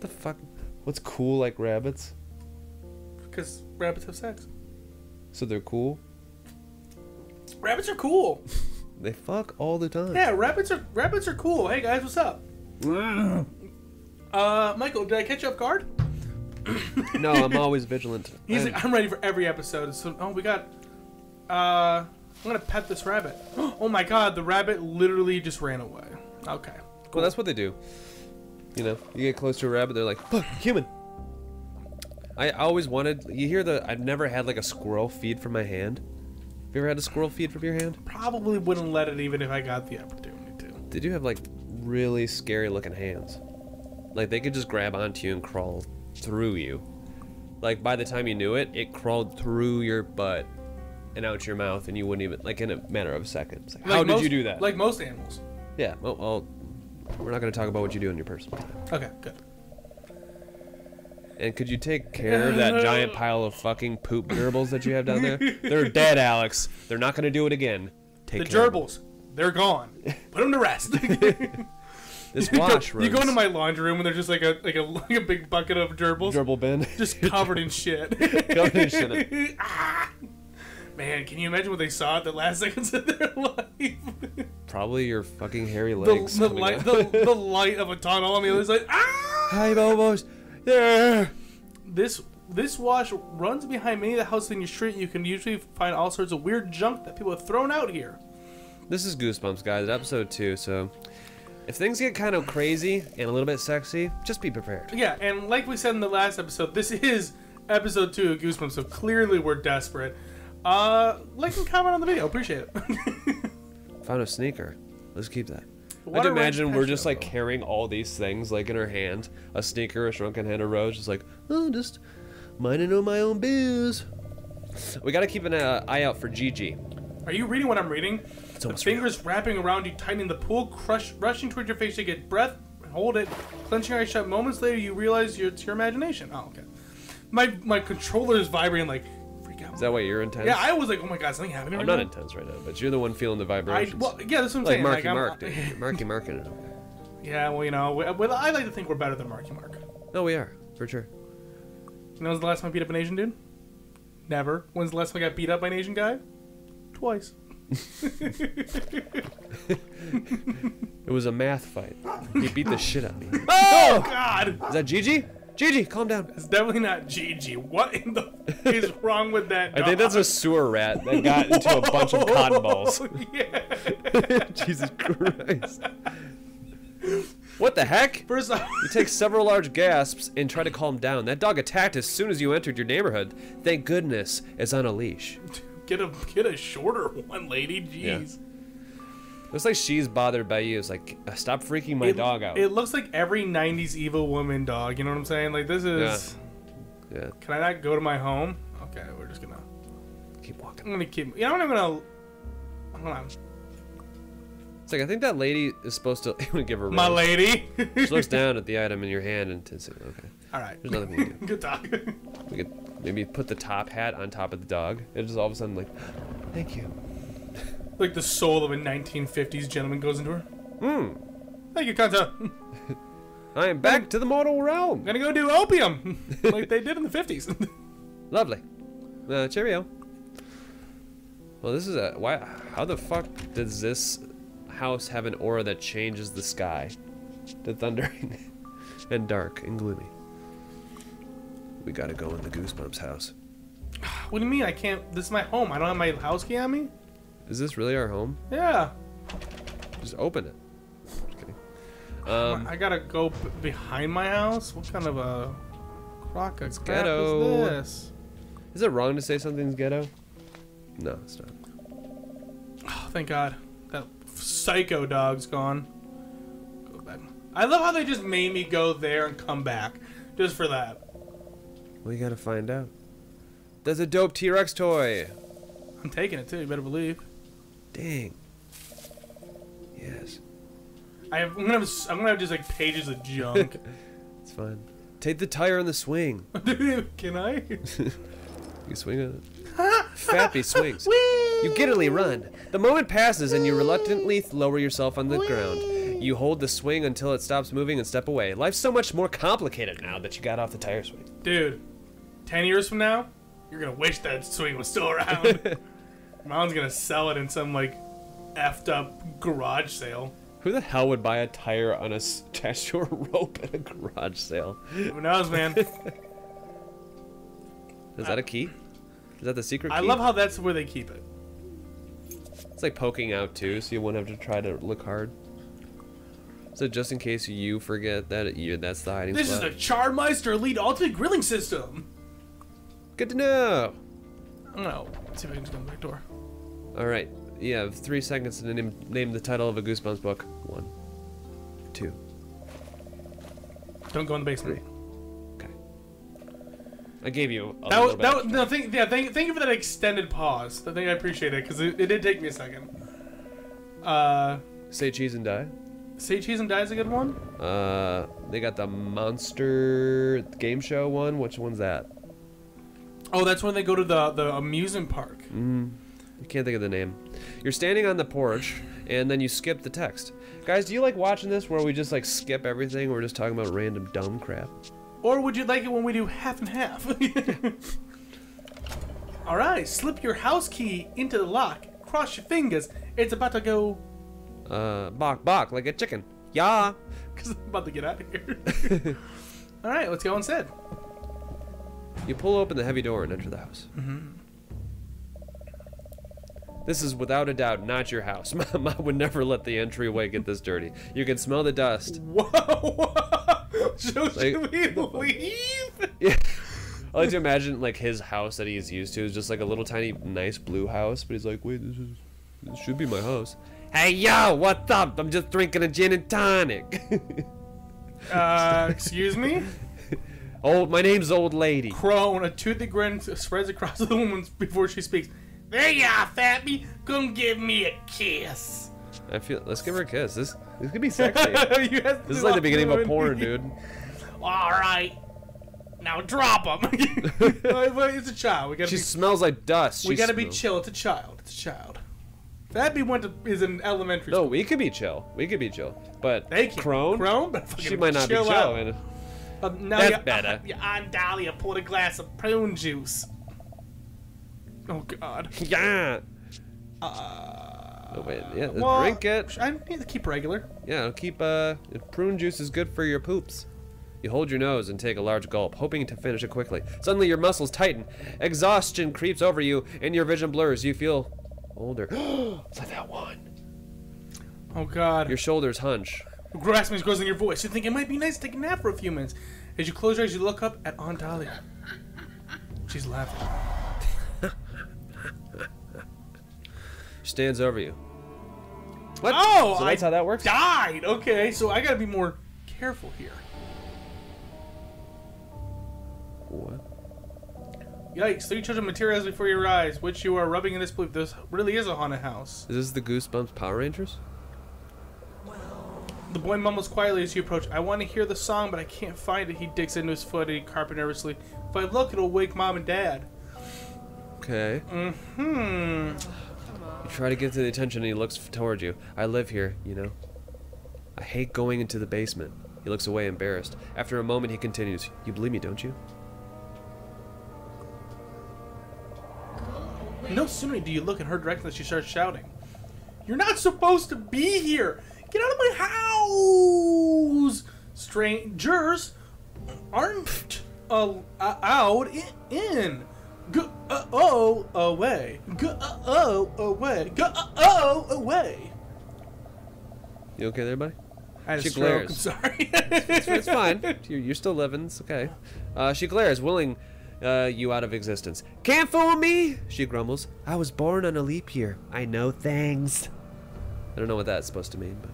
The fuck? What's cool like rabbits? Because rabbits have sex. So they're cool. Rabbits are cool. They fuck all the time. Yeah, rabbits are rabbits are cool. Hey guys, what's up? Uh, Michael, did I catch you off guard? no, I'm always vigilant. He's I'm- like, I'm ready for every episode. So, oh, we got. Uh, I'm gonna pet this rabbit. Oh my god, the rabbit literally just ran away. Okay. Well, that's what they do. You know, you get close to a rabbit, they're like, "Fuck, human." I always wanted. You hear the? I've never had like a squirrel feed from my hand. Have you ever had a squirrel feed from your hand? Probably wouldn't let it even if I got the opportunity to. They do have like really scary looking hands? Like they could just grab onto you and crawl through you. Like by the time you knew it, it crawled through your butt and out your mouth, and you wouldn't even like in a matter of seconds. Like, how Like did you do that? Like most animals. yeah. Well, well, we're not going to talk about what you do in your personal time. Okay, good. And could you take care of that giant pile of fucking poop gerbils that you have down there? They're dead, Alex. They're not going to do it again. Take The care of them. gerbils, they're gone. Put them to rest. This you, go, you go into my laundry room and there's just like a like a, like a big bucket of gerbils, gerbil bin. just covered in shit. Covered in shit. Ah. Man, can you imagine what they saw at the last seconds of their life? Probably your fucking hairy legs. the coming light, the, the light of a tunnel on the other side. Ah! Hi, Bobos. Yeah. This this wash runs behind many of the houses in your street. You can usually find all sorts of weird junk that people have thrown out here. This is Goosebumps, guys, episode two. So, if things get kind of crazy and a little bit sexy, just be prepared. Yeah, and like we said in the last episode, this is episode two of Goosebumps, so clearly we're desperate. Uh, like and comment on the video, appreciate it. Found a sneaker. Let's keep that. I'd imagine we're just like carrying all these things like in our hand, a sneaker, a shrunken head, a rose, just like, oh, just minding on my own biz. We gotta keep an uh, eye out for Gigi. Are you reading what I'm reading? the almost fingers wrapping around you, tightening the pool, crush, rushing towards your face to get breath, hold it, clenching your eyes shut. Moments later, you realize you're, it's your imagination. Oh, okay. My my controller is vibrating like, Is that why you're intense? yeah, I was like, oh my god, something happening. I'm right not now? intense right now, but you're the one feeling the I, vibrations. well, yeah, that's what I'm like saying. Marky I'm- Mark, dude. You're Marky Marking it. Yeah, well, you know, we, well, I like to think we're better than Marky Mark. No, we are for sure. You know, when's the last time I beat up an Asian dude? Never. When's the last time I got beat up by an Asian guy? Twice. It was a math fight. He beat the shit out of me. Oh God! Is that Gigi? Gigi, calm down. It's definitely not Gigi. What in the is wrong with that? Dog? I think that's a sewer rat that got into a bunch of cotton oh, balls. yeah. Jesus Christ. What the heck? First off, You take several large gasps and try to calm down. That dog attacked as soon as you entered your neighborhood. Thank goodness it's on a leash. get a get a shorter one, lady. Jeez. Looks like she's bothered by you. It's like, uh, stop freaking my it, dog out. It looks like every '90s evil woman dog. You know what I'm saying? Like this is. yeah, Can I not go to my home? Okay, we're just gonna. keep walking. I'm gonna keep. You know what? I'm gonna. Hold on. It's like, I think that lady is supposed to. I'm gonna give her a My rose. lady. She looks down at the item in your hand and says, okay. All right. There's nothing we can do. Good talk. We could maybe put the top hat on top of the dog. It just all of a sudden like, thank you. Like the soul of a 1950s gentleman goes into her. Hmm. Thank you, Kanta. I am back to the mortal realm. I'm gonna go do opium, like they did in the 50s. Lovely. Uh, cheerio. Well, this is a why? How the fuck does this house have an aura that changes the sky to thundering and dark and gloomy? We gotta go in the Goosebumps house. what do you mean? I can't. This is my home. I don't have my house key on me. Is this really our home? Yeah. Just open it. Um, I gotta go behind my house. What kind of a crock of crap ghetto. is this? is it wrong to say something's ghetto? No, it's not. Oh, thank God. That psycho dog's gone. Go back. I love how they just made me go there and come back just for that. Well, you gotta find out. There's a dope T-Rex toy. I'm taking it too. You better believe. Dang. Yes, I have, I'm gonna have, I'm gonna have just like pages of junk. it's fine. Take the tire on the swing. Can I? You swing on it. Fappy swings. You giddily run. The moment passes and you reluctantly lower yourself on the ground. You hold the swing until it stops moving and step away. Life's so much more complicated now that you got off the tire swing. Dude, 10 years from now, you're gonna wish that swing was still around. Mom's gonna sell it in some, like, effed up garage sale. Who the hell would buy a tire on a attached to a rope at a garage sale? Who knows, man? Is that a key? Is that the secret key? I love how that's where they keep it. It's like poking out too, so you won't have to try to look hard. So just in case you forget that you that's the hiding This spot. is the Charmeister Elite Ultimate Grilling System. Good to know. No. Let's see if I can just go back door. All right, you have three seconds to name, name the title of a Goosebumps book. One, two, Don't go in the basement. three. Okay. I gave you. A That was, that was, no, thank, yeah, thank, thank you for that extended pause. I think I appreciate it, because it, it did take me a second. Uh, Say cheese and die. Say Cheese and Die is a good one? Uh, they got the monster game show one. Which one's that? Oh, that's when they go to the, the amusement park. I can't think of the name. You're standing on the porch, and then you skip the text. Guys, do you like watching this where we just like skip everything? We're just talking about random dumb crap. Or would you like it when we do half and half? Alright, slip your house key into the lock. Cross your fingers. It's about to go. Uh, bok bok like a chicken. Yeah. Because I'm about to get out of here. Alright, let's go instead. You pull open the heavy door and enter the house. This is without a doubt not your house. Mom I would never let the entryway get this dirty. You can smell the dust. Whoa! so should we leave? Yeah. I like to imagine like his house that he's used to is just like a little tiny nice blue house, but he's like, wait, this is this should be my house. Hey yo, what's up? I'm just drinking a gin and tonic. Uh, excuse me? Old, my name's Old Lady. Crone, a toothy grin spreads across the woman before she speaks. There you are, Fatty. Come give me a kiss. I feel. Let's give her a kiss. This this could be sexy. You have to this is like the beginning of a porn, dude. All right. Now drop him. it's a child. We gotta She be. smells like dust. We She gotta be chill. It's a child. It's a child. Fatby went to is in elementary No, school. we could be chill. We could be chill. But They. Crone, Crone, but she might not be chill chill. out. and- Uh, now That's your, better. Your Aunt Dahlia poured a glass of prune juice. Oh God. yeah. Uh, Oh, wait, yeah, well, drink it. I need to keep regular. Yeah, it'll keep uh prune juice is good for your poops. You hold your nose and take a large gulp, hoping to finish it quickly. Suddenly your muscles tighten. Exhaustion creeps over you and your vision blurs. You feel older. it's like that one. Oh God. Your shoulders hunch. Grasping grows in your voice. You think it might be nice to take a nap for a few minutes. As you close your eyes, you look up at Aunt Dahlia. She's laughing. She stands over you. What? Oh, so that's I how that works? Died. Okay, so I gotta be more careful here. What? Yikes! Three children materialize before your eyes, which you are rubbing in disbelief. This really is a haunted house. Is this the Goosebumps Power Rangers? The boy mumbles quietly as you approach. I want to hear the song, but I can't find it. He digs into his foot and he carpet nervously. If I look, it'll wake mom and dad. Okay. Mm-hmm. You try to get to the attention and he looks toward you. I live here, you know. I hate going into the basement. He looks away, embarrassed. After a moment, he continues. You believe me, don't you? No sooner do you look in her direction than she starts shouting. You're not supposed to be here! Get out of my house! Strangers aren't allowed i- in. Go uh, oh away. Go uh, oh away. Go uh, oh away. You okay there, buddy? I had She stroke. glares. I'm sorry. It's, it's fine. You're, you're still living. It's okay. Uh, she glares, willing uh, you out of existence. Can't fool me, she grumbles. I was born on a leap year. I know things. I don't know what that's supposed to mean, but.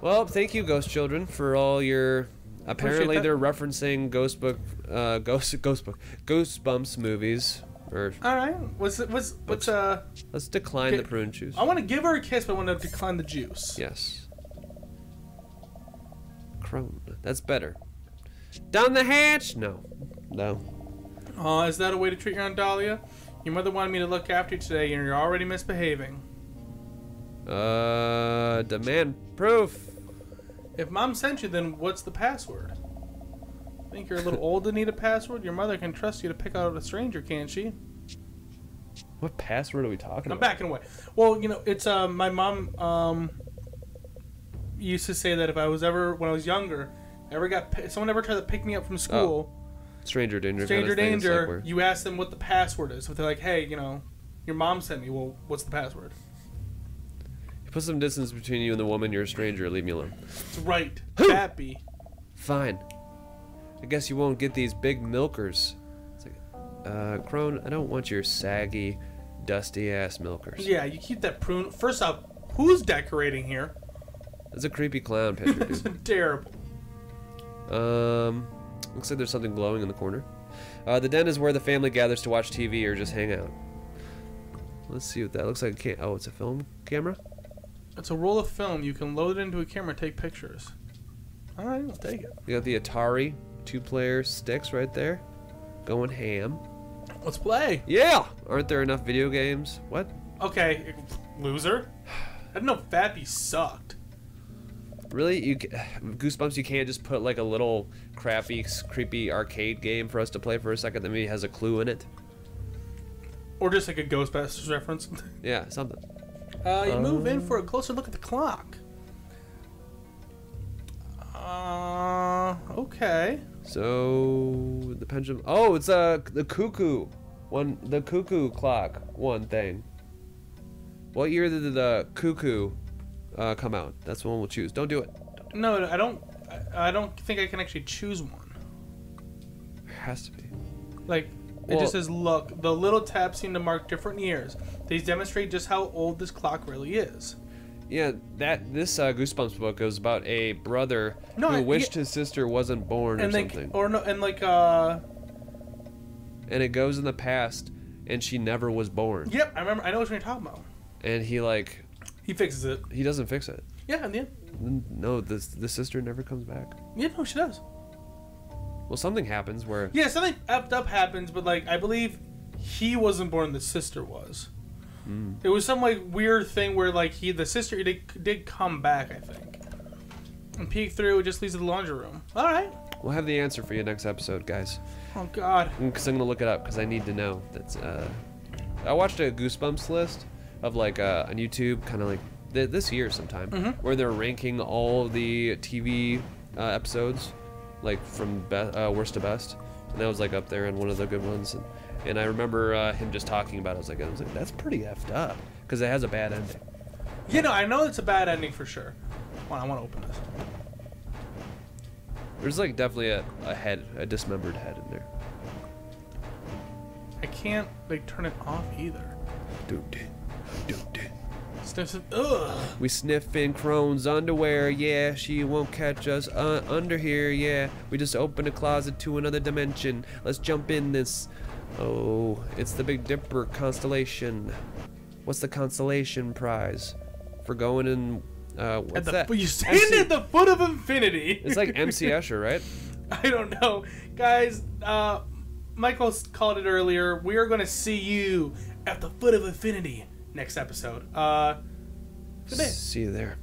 Well, thank you, Ghost Children, for all your. Apparently, they're referencing Ghost Book, uh, Ghost Ghost Book, Goosebumps movies. Or All right. What's what's what's uh? let's decline the prune juice. I want to give her a kiss, but I want to decline the juice. Yes. Crone. That's better. Down the hatch? No. No. Oh, is that a way to treat your Aunt Dahlia? Your mother wanted me to look after you today, and you're already misbehaving. Uh, demand proof. If mom sent you, then what's the password? Think you're a little old to need a password? Your mother can trust you to pick out a stranger, can't she? What password are we talking I'm about? backing away. Well, you know, it's uh, my mom um, used to say that if I was ever when I was younger, ever got someone ever tried to pick me up from school, Stranger danger. stranger thing. Like danger, you ask them what the password is. So they're like, hey, you know, your mom sent me. Well, what's the password? Put some distance between you and the woman. You're a stranger. Leave me alone. That's right, Happy. Fine. I guess you won't get these big milkers. It's like, uh, Crone, I don't want your saggy, dusty ass milkers. Yeah, you keep that prune. First off, who's decorating here? That's a creepy clown picture, dude. terrible. Um, looks like there's something glowing in the corner. Uh, the den is where the family gathers to watch TV or just hang out. Let's see what that looks like. Can't, oh, it's a film camera. It's a roll of film. You can load it into a camera and take pictures. All right, I'll take it. You got the Atari two-player sticks right there, going ham. Let's play. Yeah, aren't there enough video games? What? Okay, loser. I didn't know Fappy sucked. Really? You Goosebumps? You can't just put like a little crappy, creepy arcade game for us to play for a second that maybe has a clue in it. Or just like a Ghostbusters reference. Yeah, something. Uh, you move in for a closer look at the clock. Uh, okay. So the pendulum. Oh, it's uh the cuckoo, one the cuckoo clock one thing. What year did the cuckoo uh, come out? That's the one we'll choose. Don't do it. No, I don't. I, I don't think I can actually choose one. There has to be. Like, it Well- just says, look, the little tabs seem to mark different years. These demonstrate just how old this clock really is. Yeah, that this uh, Goosebumps book is about a brother No, who I- wished yeah. his sister wasn't born or like, something, or no, and like, uh, and it goes in the past, and she never was born, yep, I remember. I know what you're talking about. and he like He fixes it. he doesn't fix it. Yeah, in the end. No, the the sister never comes back. Yeah, no, she does. Well, something happens where Yeah, something effed up happens, but like, I believe he wasn't born. The sister was. Hmm. It was some like weird thing where like he, the sister did, did come back, I think, and peek through. It just leads to the laundry room. All right. we'll have the answer for you next episode, guys. Oh God. Because I'm gonna look it up because I need to know. That's uh, I watched a Goosebumps list of like uh, on YouTube, kind of like th- this year sometime, where they're ranking all the TV uh, episodes, like from uh, worst to best, and that was like up there and one of the good ones. And, and I remember uh, him just talking about. it. I was like, I was like, that's pretty effed up because it has a bad ending. You know, I know it's a bad ending for sure. Hold on, I want to open this. There's like definitely a, a head, a dismembered head in there. I can't like turn it off either. Dude, dude. Sniff it. Ugh. We sniff in Crone's underwear, yeah. She won't catch us uh, under here, yeah. We just open a closet to another dimension. Let's jump in this. Oh, it's the Big Dipper constellation. What's the constellation prize for going in? Uh, what's At the, that? You stand MC at the foot of infinity. It's like MC Escher, right? I don't know, guys. Uh, Michael called it earlier. We are going to see you at the foot of infinity next episode. Uh. See you there.